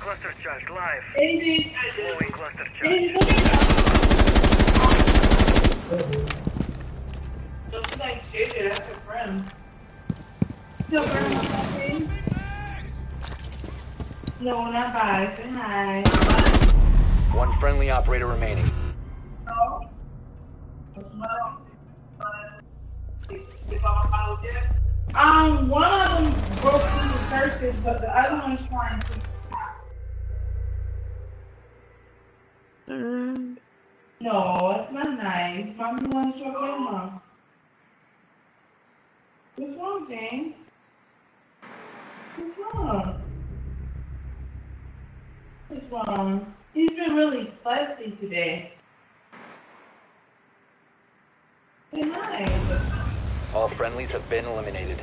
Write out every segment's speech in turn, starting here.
Cluster charge live. Blowing cluster charge. Looks like JJ, that's her friend. Still burning my coffee? No, not bye. Say hi. One friendly operator remaining. Um, one of them broke through the surface, but the other one's trying to. No, it's not nice. Mommy wants to go mom. What's wrong, James? What's wrong? What's wrong? He's been really fussy today. Say hi. All friendlies have been eliminated.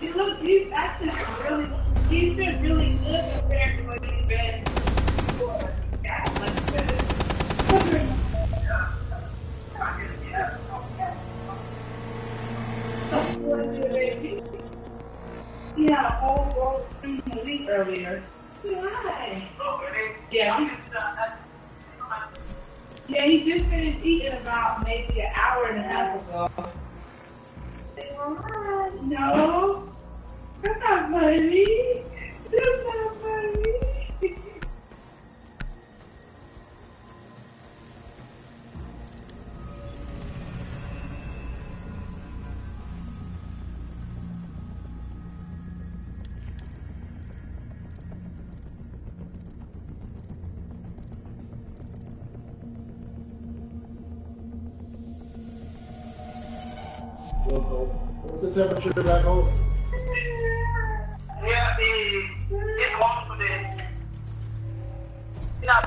He look, he's acting really, he's been really good compared to what he's been before. Yeah, much better. He whole roll in the week earlier. Why? Oh, yeah. Yeah, he just finished eating about maybe an hour and a half ago. No, that's not funny. That's not funny. What's the temperature back home? Yeah, the it's warm today. You know, I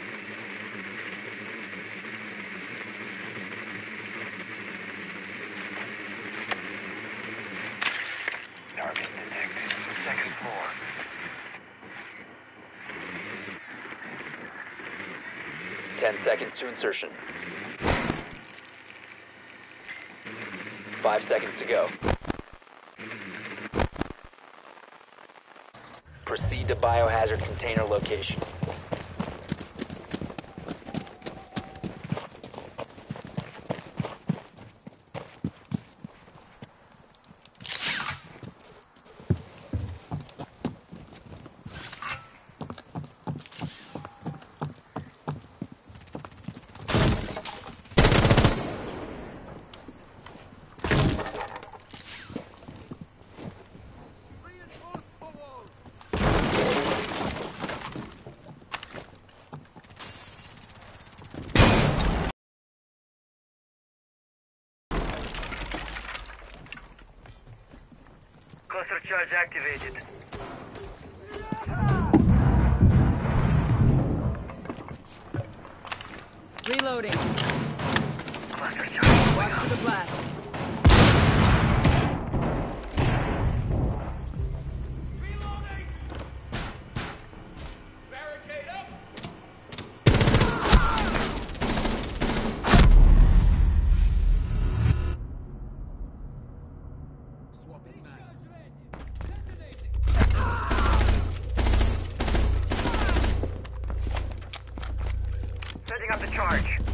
Five seconds to go. Proceed to biohazard container location. Cluster charge activated. Reloading. Cluster charge. Watch for the blast. The charge.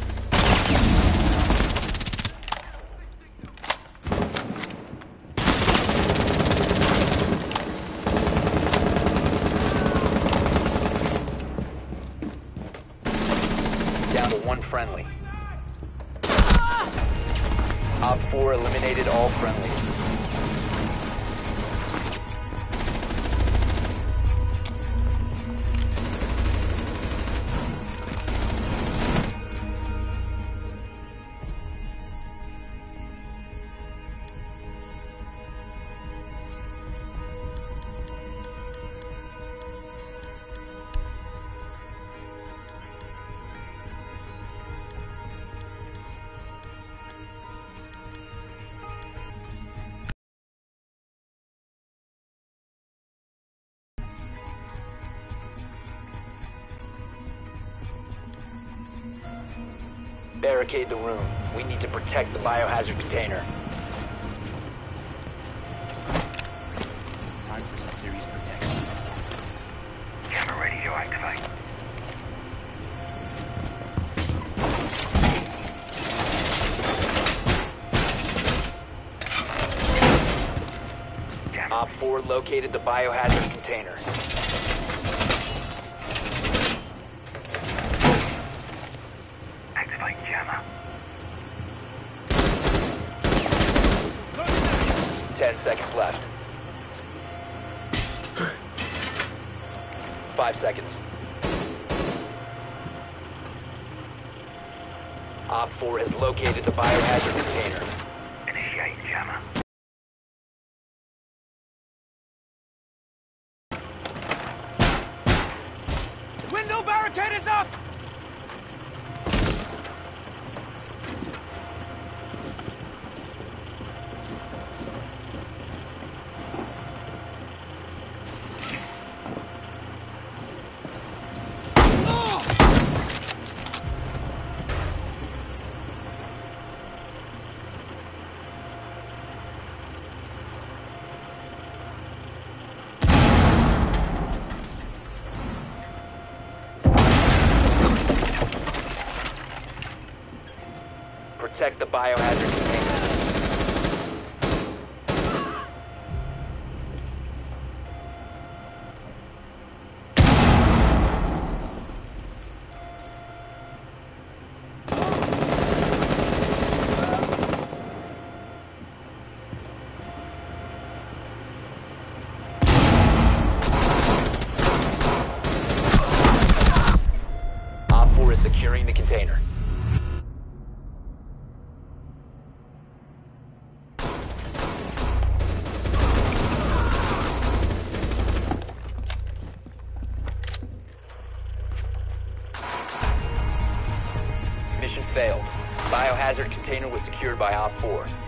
Barricade the room. We need to protect the biohazard container. Time for some serious protection. Camera ready to activate. Op 4 located the biohazard container. Activate jammer. Ten seconds left. Five seconds. Op 4 has located the biohazard container. Initiate jammer. Window barricade is up! Protect the biohazard Biohazard container was secured by Op 4.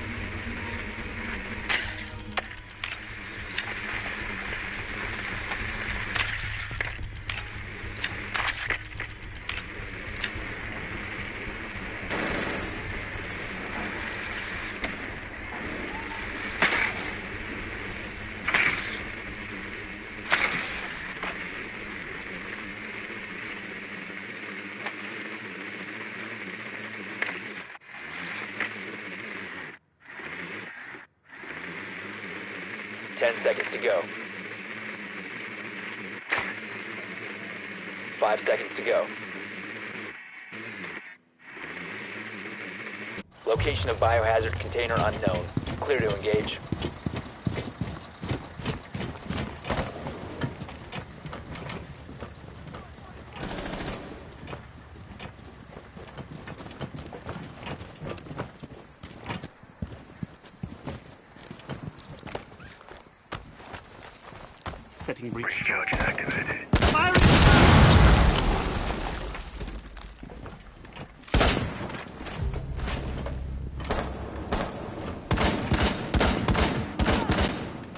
Ten seconds to go. Five seconds to go. Location of biohazard container unknown. Clear to engage. Setting breach. Recharge activated.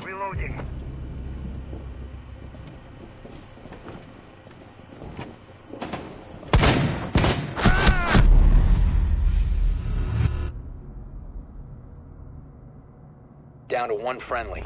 Reloading. Down to one friendly.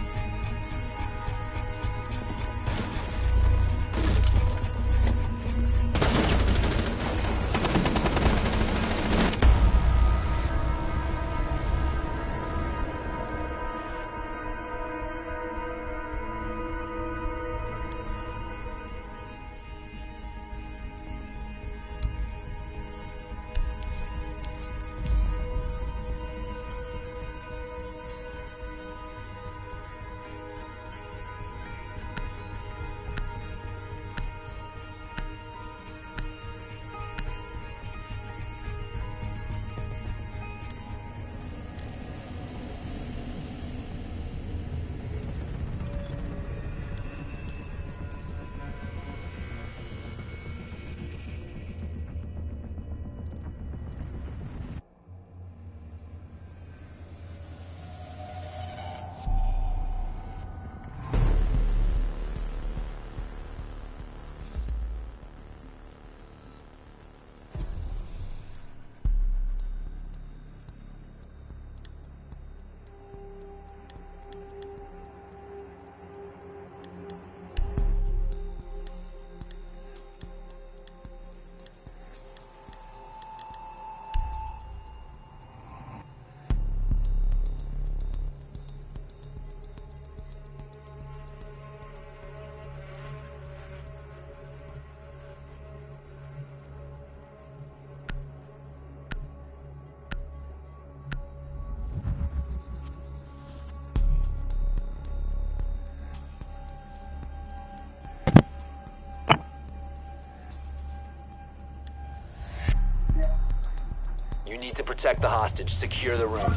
Need to protect the hostage. Secure the room.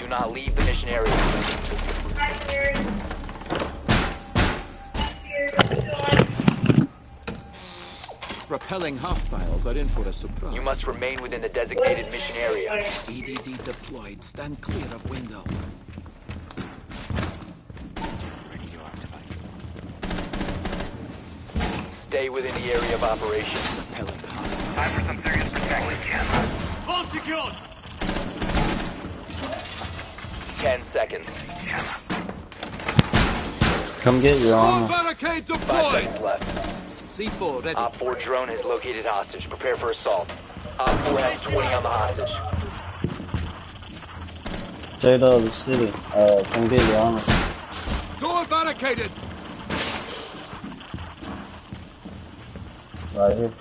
Do not leave the mission area. Right here. Right here. Repelling hostiles are in for a surprise. You must remain within the designated mission area. EDD deployed. Stand clear of window. Radio activate. Stay within the area of operation. Repelling hostiles. Time for some serious protection, Gemma. Bomb secured! Ten seconds. Come get your armor. barricade Five deployed! seconds left. C4 ready. Op 4 drone has located hostage. Prepare for assault. Op 4 has 20 on the hostage. Straight out of the city. Uh, come get your armor. Door barricaded! Right here.